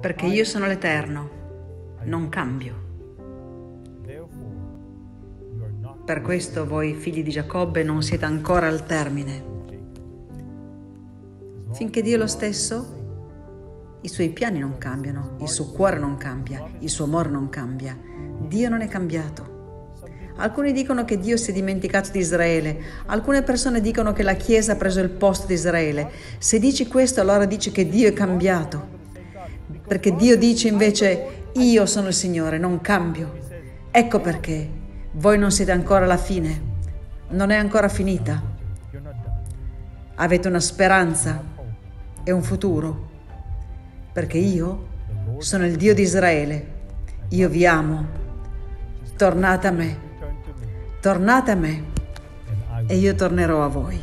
perché io sono l'Eterno, non cambio. Per questo voi figli di Giacobbe non siete ancora al termine. Finché Dio è lo stesso, i suoi piani non cambiano, il suo cuore non cambia, il suo amore non cambia. Dio non è cambiato. Alcuni dicono che Dio si è dimenticato di Israele, alcune persone dicono che la Chiesa ha preso il posto di Israele. Se dici questo allora dici che Dio è cambiato, perché Dio dice invece io sono il Signore, non cambio. Ecco perché. Voi non siete ancora alla fine, non è ancora finita. Avete una speranza e un futuro, perché io sono il Dio di Israele, io vi amo, tornate a me. Tornate a me. E io tornerò a voi.